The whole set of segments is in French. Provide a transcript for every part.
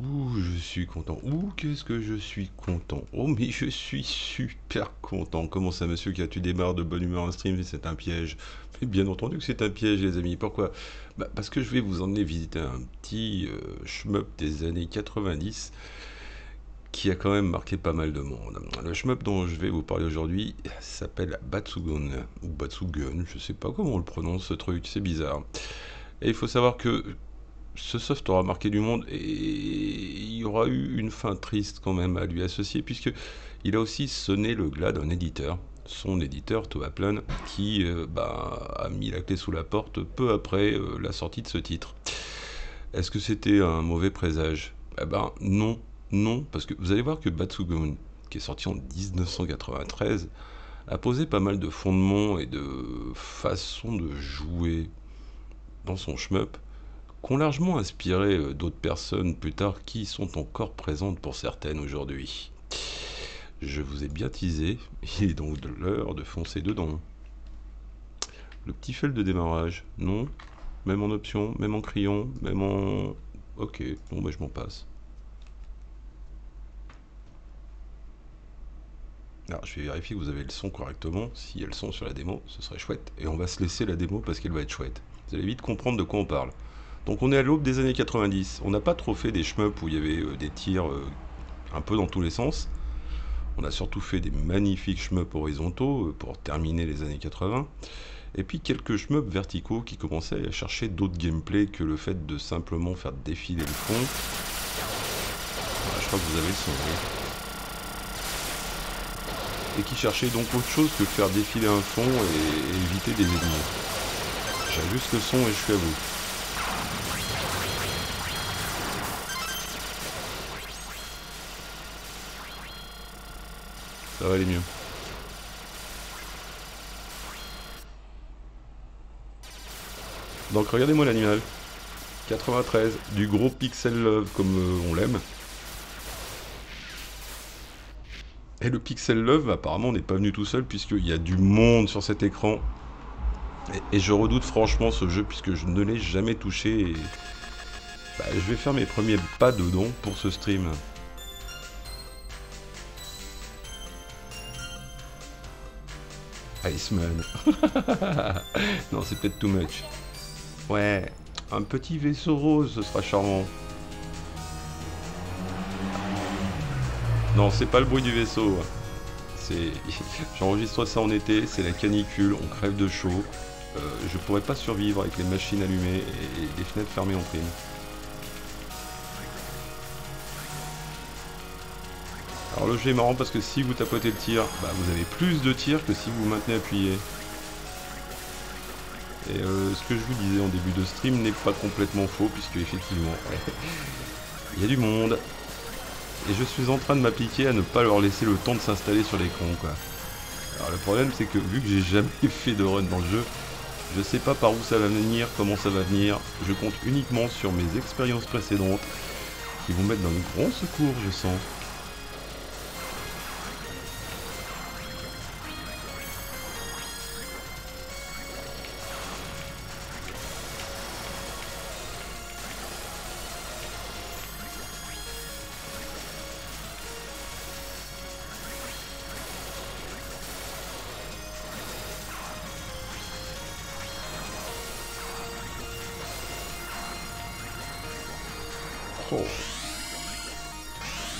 Ouh, je suis content. Ouh, qu'est-ce que je suis content. Oh, mais je suis super content. Comment ça, monsieur, qui a tu démarres de bonne humeur en stream? C'est un piège. Bien entendu que c'est un piège, les amis. Pourquoi? Bah, Parce que je vais vous emmener visiter un petit euh, shmup des années 90 qui a quand même marqué pas mal de monde. Le shmup dont je vais vous parler aujourd'hui s'appelle Batsugun, ou Batsugun, je sais pas comment on le prononce ce truc, c'est bizarre. Et il faut savoir que ce soft aura marqué du monde et il y aura eu une fin triste quand même à lui associer puisque il a aussi sonné le glas d'un éditeur, son éditeur Toaplan, qui euh, bah, a mis la clé sous la porte peu après euh, la sortie de ce titre. Est-ce que c'était un mauvais présage? Eh ben non, non, parce que vous allez voir que Batsugun, qui est sorti en 1993, a posé pas mal de fondements et de façons de jouer dans son shmup qu'ont largement inspiré euh, d'autres personnes plus tard qui sont encore présentes pour certaines aujourd'hui. Je vous ai bien teasé, il est donc l'heure de foncer dedans. Le petit fil de démarrage, non Même en option, même en crayon, même en... Ok, bon bah je m'en passe. Alors je vais vérifier que vous avez le son correctement. Si elles sont sur la démo, ce serait chouette. Et on va se laisser la démo parce qu'elle va être chouette. Vous allez vite comprendre de quoi on parle. Donc on est à l'aube des années 90. On n'a pas trop fait des shmups où il y avait euh, des tirs euh, un peu dans tous les sens. On a surtout fait des magnifiques shmups horizontaux euh, pour terminer les années 80. Et puis quelques shmups verticaux qui commençaient à chercher d'autres gameplays que le fait de simplement faire défiler le fond. je crois que vous avez le son. Et qui cherchaient donc autre chose que faire défiler un fond et éviter des ennemis. J'ajuste le son et je suis à vous. Ça va aller mieux. Donc regardez-moi l'animal. 93, du gros pixel love comme euh, on l'aime. Et le pixel love apparemment n'est pas venu tout seul puisqu'il y a du monde sur cet écran. Et, je redoute franchement ce jeu puisque je ne l'ai jamais touché. Et... Bah, je vais faire mes premiers pas dedans pour ce stream. Iceman. non, c'est peut-être too much. Ouais, un petit vaisseau rose, ce sera charmant. Non, c'est pas le bruit du vaisseau. C'est, j'enregistre ça en été, c'est la canicule, on crève de chaud. Euh, je pourrais pas survivre avec les machines allumées et les fenêtres fermées en prime. Alors le jeu est marrant parce que si vous tapotez le tir, bah, vous avez plus de tirs que si vous maintenez appuyé. Et euh, ce que je vous disais en début de stream n'est pas complètement faux puisque effectivement il y a du monde. Et je suis en train de m'appliquer à ne pas leur laisser le temps de s'installer sur l'écran quoi. Alors le problème c'est que vu que j'ai jamais fait de run dans le jeu, je sais pas par où ça va venir, comment ça va venir, je compte uniquement sur mes expériences précédentes qui vont mettre d'un grand secours je sens.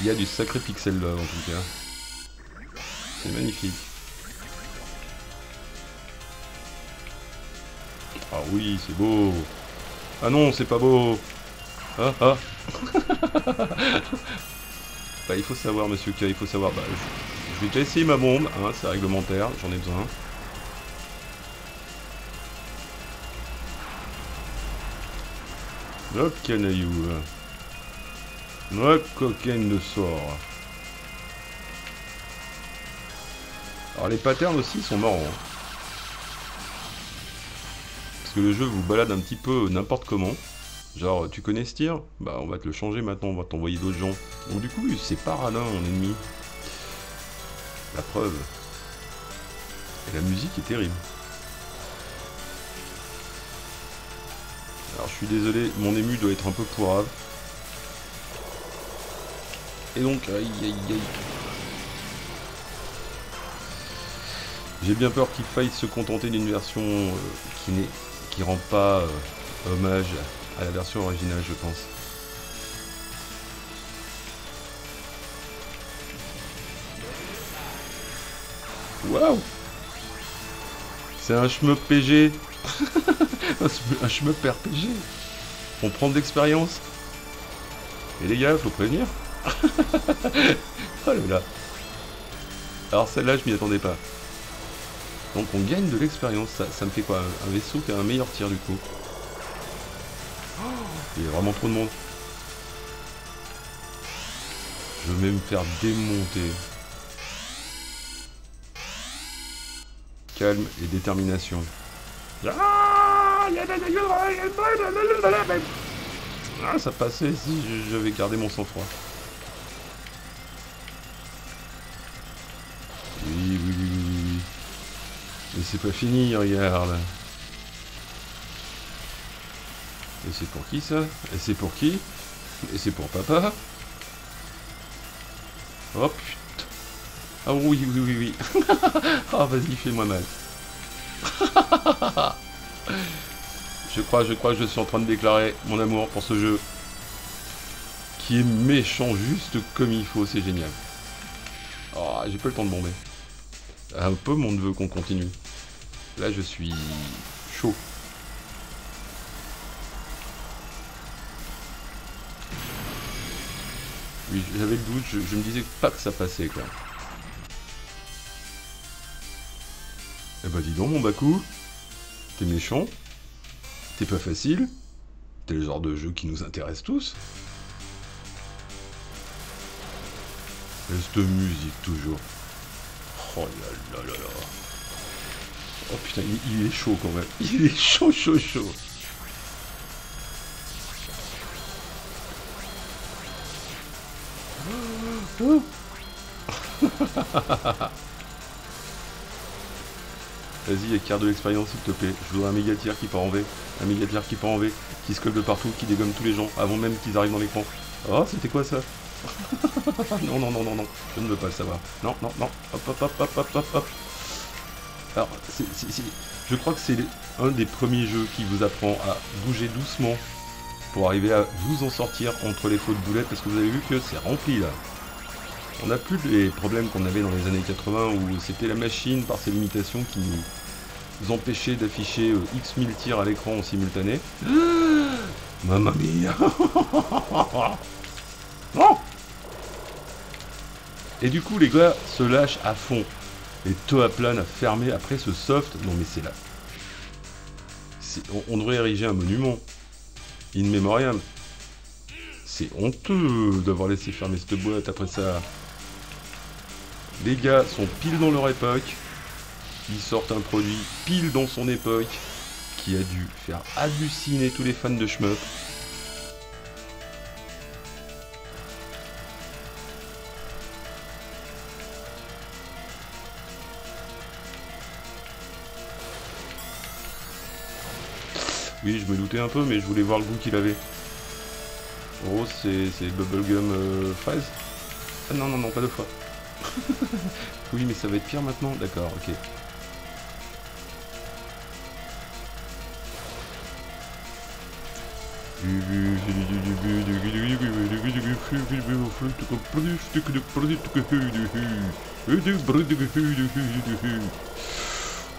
Il y a du sacré pixel là en tout cas. C'est magnifique. Ah oui, c'est beau. Ah non, c'est pas beau. Ah ah. bah il faut savoir monsieur K, il faut savoir. Bah, je, vais déjà essayer ma bombe, hein, c'est réglementaire, j'en ai besoin. Hop, canaillou. Ouais, cocaine de sort. Alors les patterns aussi sont marrants. Hein. Parce que le jeu vous balade un petit peu n'importe comment. Genre, tu connais ce tir Bah on va te le changer maintenant, on va t'envoyer d'autres gens. Donc du coup, c'est pas radin mon ennemi. La preuve. Et la musique est terrible. Alors je suis désolé, mon ému doit être un peu pourrave. Et donc, aïe aïe aïe. J'ai bien peur qu'il faille se contenter d'une version euh, qui n'est qui rend pas euh, hommage à la version originale, je pense. Waouh! C'est un shmup PG Un shmup RPG On prend de l'expérience. Et les gars, faut prévenir Oh là là Alors celle-là, je m'y attendais pas. Donc on gagne de l'expérience, ça, me fait quoi? Un vaisseau qui a un meilleur tir du coup. Il y a vraiment trop de monde. Je vais me faire démonter. Calme et détermination. Ah, ça passait si j'avais gardé mon sang-froid. Mais c'est pas fini, regarde. Et c'est pour qui ça? Et c'est pour qui? Et c'est pour papa? Oh putain Ah oui, oui, oui, oui. Ah vas-y, fais-moi mal. je crois, je crois que je suis en train de déclarer mon amour pour ce jeu. Qui est méchant juste comme il faut, c'est génial. Oh, j'ai pas le temps de bomber. Un peu mon neveu qu'on continue. Là, je suis chaud. Oui, j'avais le doute, je, me disais pas que ça passait, quoi. Eh bah dis donc, mon Baku, t'es méchant, t'es pas facile, t'es le genre de jeu qui nous intéresse tous. Cette musique, toujours. Oh là là là là. Oh putain, il, est chaud quand même. Il est chaud, chaud, chaud. Vas-y, écarte de l'expérience s'il te plaît. Je voudrais un méga tir qui part en V. Un méga tir qui part en V. Qui scope de partout, qui dégomme tous les gens avant même qu'ils arrivent dans l'écran. Oh, c'était quoi ça? Non, non, non, non, non. Je ne veux pas le savoir. Non, non, non. Hop, hop, hop, hop, hop, hop, hop. Alors, je crois que c'est un des premiers jeux qui vous apprend à bouger doucement pour arriver à vous en sortir entre les faux de boulettes parce que vous avez vu que c'est rempli là. On n'a plus les problèmes qu'on avait dans les années 80 où c'était la machine par ses limitations qui nous empêchait d'afficher euh, X mille tirs à l'écran en simultané. Mamma mia Non Et du coup les gars se lâchent à fond. Et Toaplan a fermé après ce soft. Non mais c'est là. On, devrait ériger un monument. In memoriam. C'est honteux d'avoir laissé fermer cette boîte après ça. Les gars sont pile dans leur époque. Ils sortent un produit pile dans son époque qui a dû faire halluciner tous les fans de shmup. Oui, je me doutais un peu, mais je voulais voir le goût qu'il avait. Oh, c'est bubblegum euh, fraise Ah non, non, non, pas de fois. oui, mais ça va être pire maintenant D'accord, ok.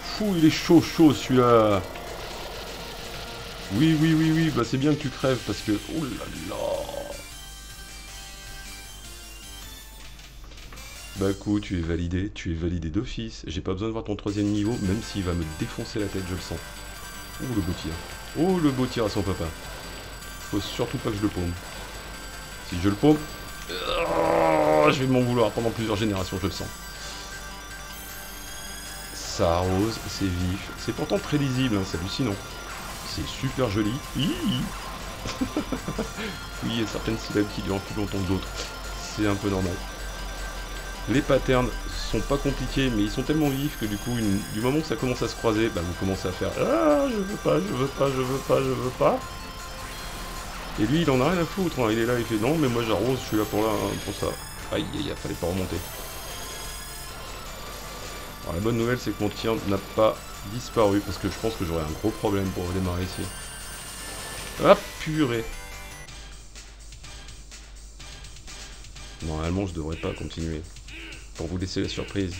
Fou, il est chaud chaud celui-là oui, oui, oui, oui, bah c'est bien que tu crèves parce que... Oh là là écoute, tu es validé, tu es validé d'office. J'ai pas besoin de voir ton troisième niveau, même s'il va me défoncer la tête, je le sens. Oh le beau tir. Oh le beau tir à son papa. Faut surtout pas que je le paume. Si je le paume... Oh, je vais m'en vouloir pendant plusieurs générations, je le sens. Ça arrose, c'est vif. C'est pourtant très lisible, hein, c'est hallucinant. C'est super joli. oui, il y a certaines syllabes qui durent plus longtemps que d'autres. C'est un peu normal. Les patterns sont pas compliqués, mais ils sont tellement vifs que du coup, du moment que ça commence à se croiser, bah, vous commencez à faire Ah, je veux pas, je veux pas, je veux pas, je veux pas. Et lui, il en a rien à foutre. Hein. Il est là, il fait Non, mais moi j'arrose, je suis là pour, là, pour ça. Aïe, aïe, aïe, fallait pas remonter. Alors la bonne nouvelle, c'est que mon tir n'a pas disparu, parce que je pense que j'aurais un gros problème pour redémarrer ici. Ah, purée Normalement, je devrais pas continuer. Pour vous laisser la surprise.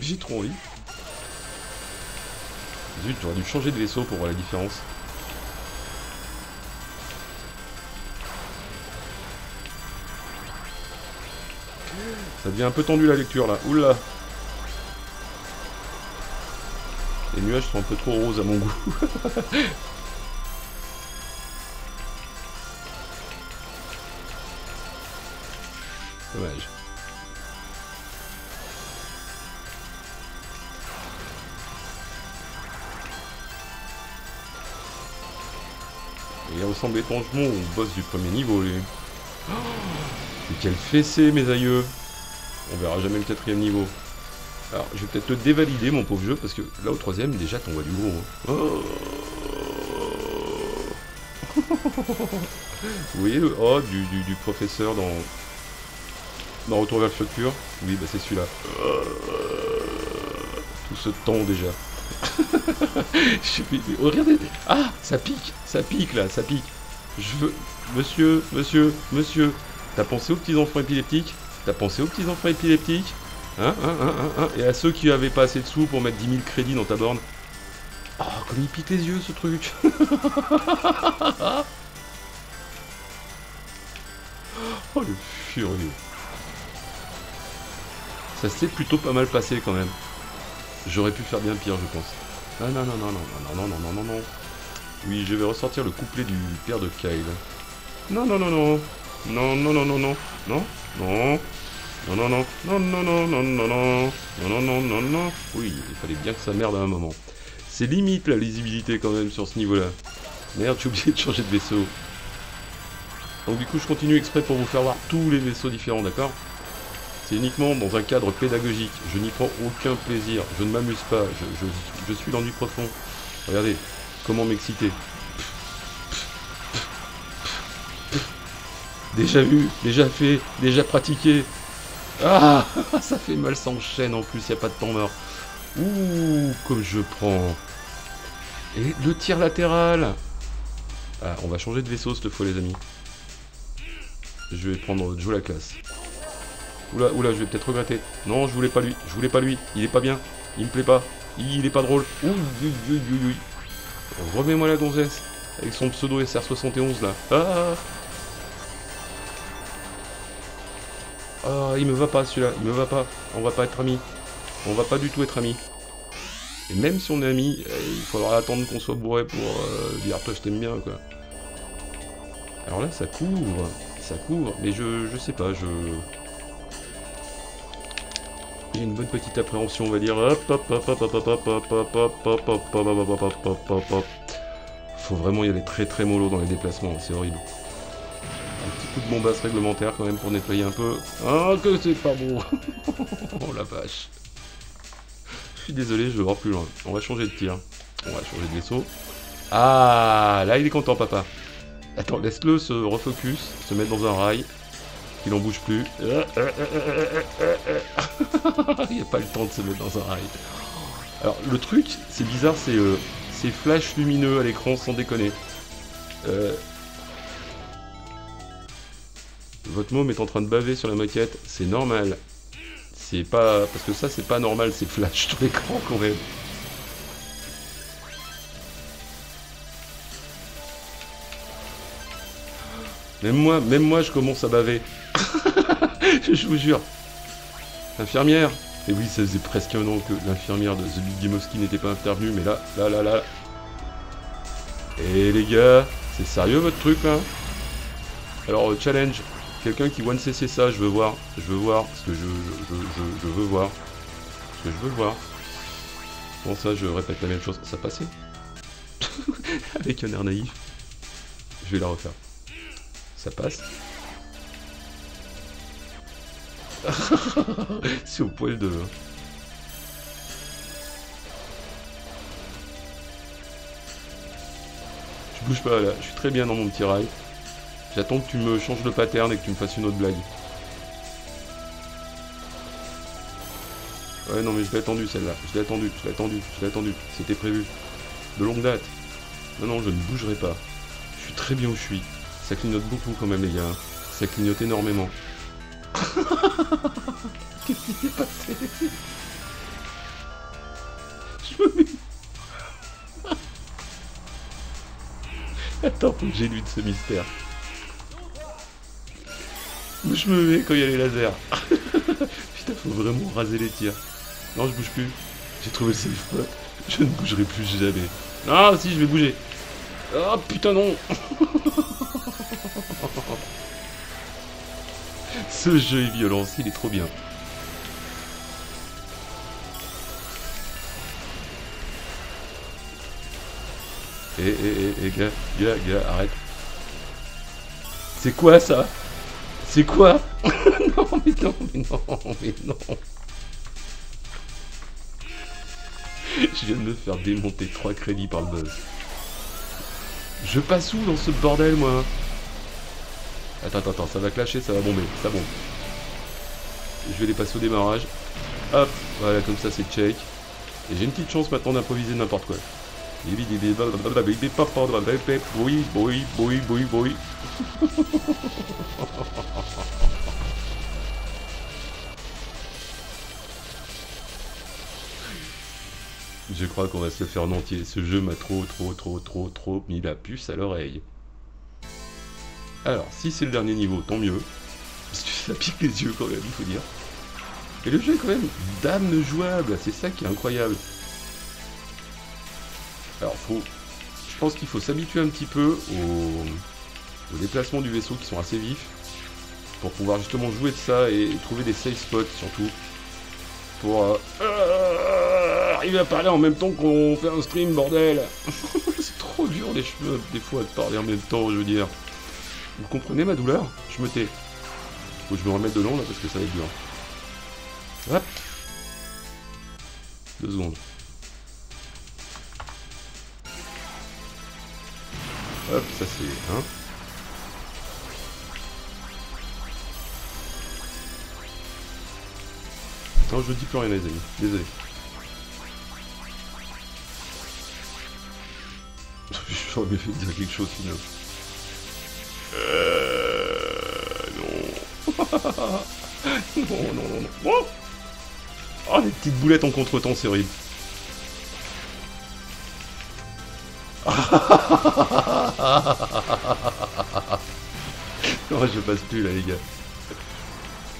J'ai trop envie. Zut, j'aurais dû changer de vaisseau pour voir la différence. Ça devient un peu tendu la lecture là. Oula Les nuages sont un peu trop roses à mon goût. Dommage. Il ressemble étrangement au boss du premier niveau, lui. Quel fessé, mes aïeux On verra jamais le quatrième niveau. Alors, je vais peut-être te dévalider, mon pauvre jeu, parce que là, au troisième, déjà, t'en vois du gros. hein. Oh. Vous voyez le oh du, du- du professeur dans... Dans Retour vers le futur Oui, bah c'est celui-là. Tout ce temps, déjà. Je oh, regardez Ah Ça pique Ça pique, là, ça pique Je veux... Monsieur, monsieur, monsieur T'as pensé aux petits-enfants épileptiques? T'as pensé aux petits-enfants épileptiques? Hein, hein, hein, hein, hein Et à ceux qui avaient pas assez de sous pour mettre 10 000 crédits dans ta borne Oh, comme il pique les yeux, ce truc Oh, le furieux Ça s'est plutôt pas mal passé, quand même. J'aurais pu faire bien pire, je pense. Ah non, non, non, non, non, non, non, non, non, non. Oui, je vais ressortir le couplet du père de Kyle. Non, non, non, non. Non, non, non, non, non. Non, non. Non, non, non. Non, non, non, non, non, non. Non, non, non, non, non. Oui, il fallait bien que ça merde à un moment. C'est limite la lisibilité quand même sur ce niveau-là. Merde, j'ai oublié de changer de vaisseau. Donc du coup, je continue exprès pour vous faire voir tous les vaisseaux différents, d'accord C'est uniquement dans un cadre pédagogique. Je n'y prends aucun plaisir. Je ne m'amuse pas. Je, je, je suis du profond. Regardez, comment m'exciter. Déjà vu, déjà fait, déjà pratiqué. Ah, ça fait mal s'enchaîne en plus, il n'y a pas de temps mort. Ouh, comme je prends. Et le tir latéral. Ah, on va changer de vaisseau cette fois, les amis. Je vais prendre Joe la classe. Oula, oula, je vais peut-être regretter. Non, je voulais pas lui. Je voulais pas lui. Il est pas bien. Il me plaît pas. Il est pas drôle. Ouh. Remets-moi la gonzesse. Avec son pseudo SR71 là. Ah Oh, il me va pas celui-là, il me va pas. On va pas être amis. On va pas du tout être amis. Et même si on est amis, il faudra attendre qu'on soit bourré pour dire toi je t'aime bien quoi. Alors là ça couvre, ça couvre, mais je, je sais pas, je... J'ai une bonne petite appréhension, on va dire. Faut vraiment y aller très très mollo dans les déplacements, c'est horrible. Un petit coup de bombasse réglementaire quand même pour nettoyer un peu. Ah que c'est pas bon Oh la vache Je suis désolé, je vais voir plus loin. On va changer de tir. On va changer de vaisseau. Ah là il est content papa. Attends, laisse-le se refocus, se mettre dans un rail. Qu'il en bouge plus. il n'y a pas le temps de se mettre dans un rail. Alors le truc, c'est bizarre, c'est euh, c'est flash lumineux à l'écran sans déconner. Euh, votre môme est en train de baver sur la moquette, c'est normal. C'est pas. Parce que ça, c'est pas normal, c'est flash sur l'écran quand même. Même moi, même moi, je commence à baver. je vous jure. Infirmière. Et oui, ça faisait presque un an que l'infirmière de The Big Demowski n'était pas intervenue, mais là, là, là, là. Et les gars, c'est sérieux votre truc là Alors, euh, challenge. Quelqu'un qui one cc ça, je veux voir. Je veux voir. Parce que je, je, veux voir. Parce que je veux voir. Bon, ça, je répète la même chose. Ça passait Avec un air naïf. Je vais la refaire. Ça passe. C'est au poil de... Je bouge pas là, je suis très bien dans mon petit rail. J'attends que tu me changes le pattern et que tu me fasses une autre blague. Ouais, non, mais je l'ai attendu celle-là. Je l'ai attendu, je l'ai attendu, je l'ai attendu. C'était prévu. De longue date. Non, non, je ne bougerai pas. Je suis très bien où je suis. Ça clignote beaucoup quand même, les gars. Ça clignote énormément. Qu'est-ce qui s'est passé? Je me Attends, faut que j'élude ce mystère. Je me mets quand il y a les lasers. Putain, faut vraiment raser les tirs. Non, je bouge plus. J'ai trouvé le safe spot. Je ne bougerai plus jamais. Ah, si, je vais bouger. Ah, putain, non Ce jeu est violent, il est trop bien. Eh, eh, eh, eh, gars, gars, gars, arrête. C'est quoi ça? C'est quoi? Non, mais non, mais non, mais non. Je viens de me faire démonter 3 crédits par le buzz. Je passe où dans ce bordel, moi? Attends, attends, attends, ça va clasher, ça va bomber, ça bombe. Je vais les passer au démarrage. Hop, voilà, comme ça c'est check. Et j'ai une petite chance maintenant d'improviser n'importe quoi. Oui, oui, oui, oui, oui. Je crois qu'on va se le faire en entier. Ce jeu m'a trop, trop, trop, trop, trop mis la puce à l'oreille. Alors, si c'est le dernier niveau, tant mieux. Parce que ça pique les yeux quand même, il faut dire. Et le jeu est quand même dame jouable, c'est ça qui est incroyable. Alors, faut, je pense qu'il faut s'habituer un petit peu au, au déplacement du vaisseau qui sont assez vifs. Pour pouvoir justement jouer de ça et trouver des safe spots surtout. Pour euh, arriver à parler en même temps qu'on fait un stream, bordel C'est trop dur les cheveux des fois de parler en même temps, je veux dire. Vous comprenez ma douleur? Je me tais. Faut que je me remette de long là parce que ça va être dur. Hop Deux secondes. Hop, ça c'est... Hein non, je dis plus rien les amis. Désolé. J'aurais bien fait dire quelque chose sinon. Euh... Non. non, non, non, non. Oh, oh les petites boulettes en contre-temps, c'est horrible. non, je passe plus là, les gars.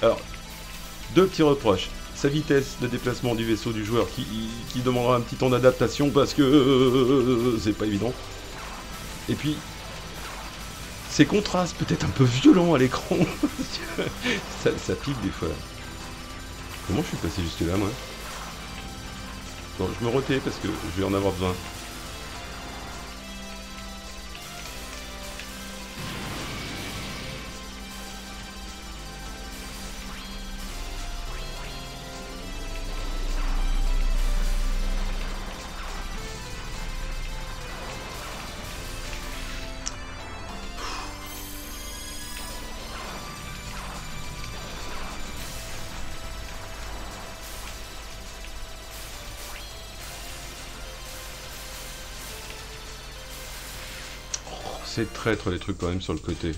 Alors, deux petits reproches. Sa vitesse de déplacement du vaisseau du joueur qui, demandera un petit temps d'adaptation parce que c'est pas évident. Et puis, ces contrastes peut-être un peu violents à l'écran. ça, ça pique des fois. Comment je suis passé jusque là, moi? Bon, je me retais parce que je vais en avoir besoin. C'est traître les trucs quand même sur le côté.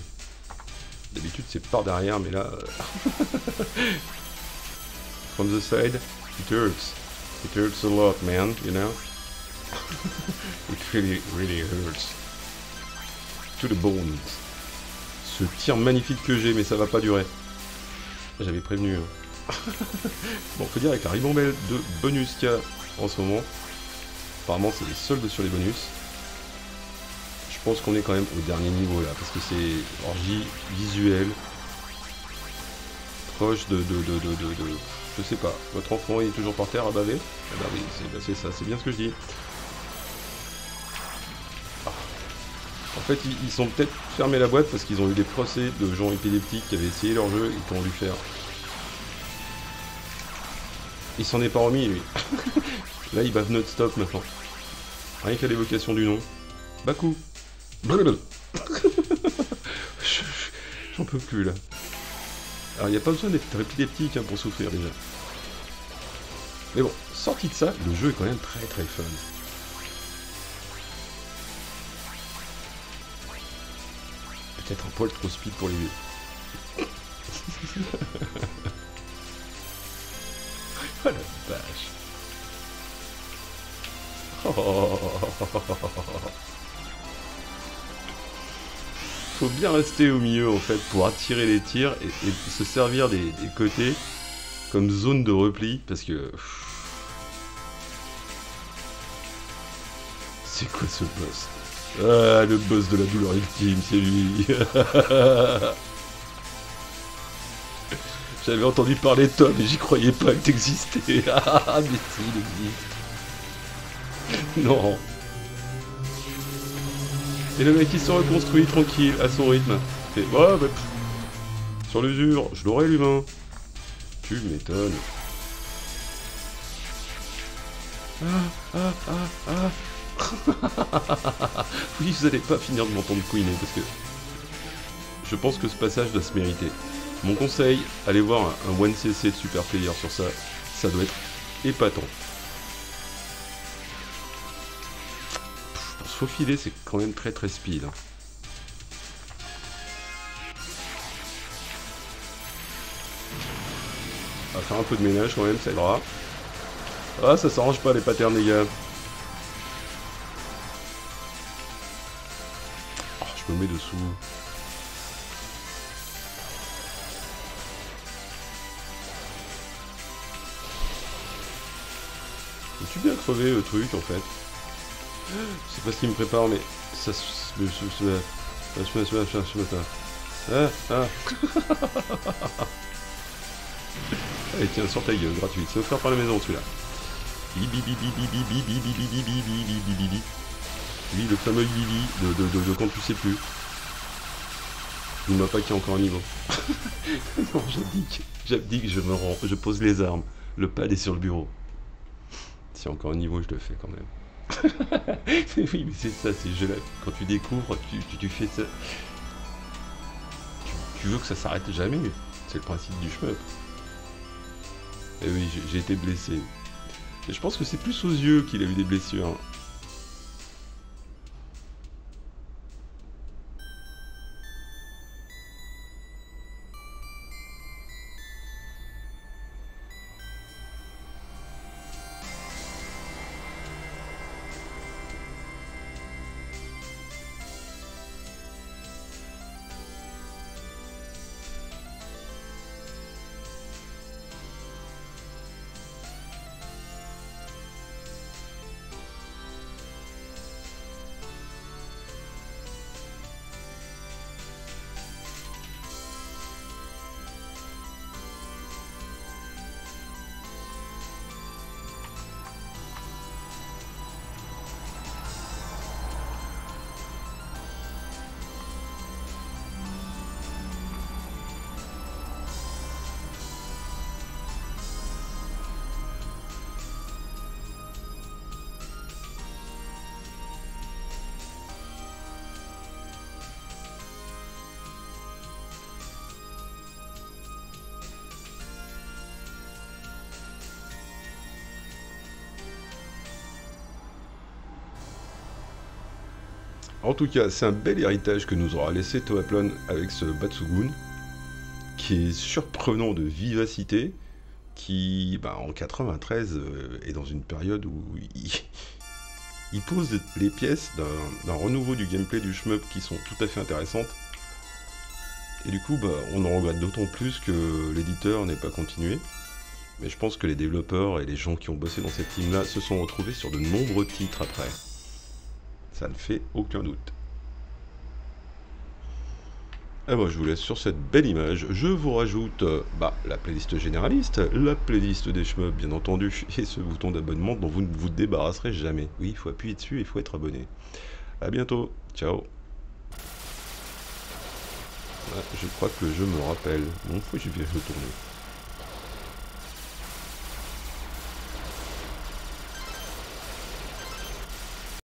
D'habitude c'est par derrière, mais là... Euh, From the side, it hurts. It hurts a lot, man, you know? it really, really hurts. To the bones. Ce tir magnifique que j'ai, mais ça va pas durer. J'avais prévenu. Hein. bon, faut dire avec la ribambelle de bonus qu'il y a en ce moment. Apparemment, c'est les soldes sur les bonus. Je pense qu'on est quand même au dernier niveau là, parce que c'est orgie visuelle, proche de, de, de, Je sais pas, votre enfant est toujours par terre à baver? Ah bah oui, bah, c'est ça, c'est bien ce que je dis. Ah. En fait, ils, sont peut-être fermés la boîte parce qu'ils ont eu des procès de gens épileptiques qui avaient essayé leur jeu et qui ont voulu faire. Il s'en est pas remis, lui. Là, il bave notre stop maintenant. Rien qu'à l'évocation du nom. Baku. J'en peux plus là. Alors il n'y a pas besoin d'être épileptique hein, pour souffrir déjà. Mais bon, sorti de ça, le jeu est quand même très très fun. Peut-être un poil trop speed pour les vieux. oh la vache. Faut bien rester au milieu en fait pour attirer les tirs et, se servir des, côtés comme zone de repli parce que. C'est quoi ce boss? Ah, le boss de la douleur ultime, c'est lui J'avais entendu parler de toi, mais j'y croyais pas que t'existais. Ah, mais si, il existe. Non. Et le mec il se reconstruit tranquille, à son rythme. Sur l'usure, je l'aurai l'humain. Tu m'étonnes. Ah, ah, ah, ah. oui, vous allez pas finir de m'entendre couiner parce que je pense que ce passage doit se mériter. Mon conseil, allez voir un, un 1cc de super player sur ça, ça doit être épatant. Faufiler, c'est quand même très très speed. Hein. On va faire un peu de ménage quand même, ça aidera. Ah, ça s'arrange pas les patterns, les gars. Oh, je me mets dessous. tu bien crevé le truc en fait c'est pas ce qui me prépare, mais ça se... Ah, ah. Allez, tiens, sors ta gueule, gratuite. C'est offert par la maison, celui-là. Oui, le fameux Bibi de, de, de, de quand tu sais plus. Il m'a pas qu'il y a encore un niveau. non, j'abdique. J'abdique, je me rends. Je pose les armes. Le pad est sur le bureau. A encore un niveau, je le fais quand même. oui, mais c'est ça, ces jeux-là. Quand tu découvres, tu, fais ça. Tu, veux que ça s'arrête jamais. C'est le principe du shmup. Et eh oui, j'ai été blessé. Et je pense que c'est plus aux yeux qu'il a eu des blessures. En tout cas, c'est un bel héritage que nous aura laissé Toaplon avec ce Batsugun, qui est surprenant de vivacité, qui, bah, en 93, euh, est dans une période où il, pose les pièces d'un renouveau du gameplay du shmup qui sont tout à fait intéressantes. Et du coup, bah, on en regrette d'autant plus que l'éditeur n'ait pas continué. Mais je pense que les développeurs et les gens qui ont bossé dans cette team-là se sont retrouvés sur de nombreux titres après. Ça ne fait aucun doute. Et moi, je vous laisse sur cette belle image. Je vous rajoute euh, bah, la playlist généraliste, la playlist des shmups, bien entendu, et ce bouton d'abonnement dont vous ne vous débarrasserez jamais. Oui, il faut appuyer dessus et il faut être abonné. A bientôt. Ciao. Ah, je crois que je me rappelle. Bon, faut que je vais retourner.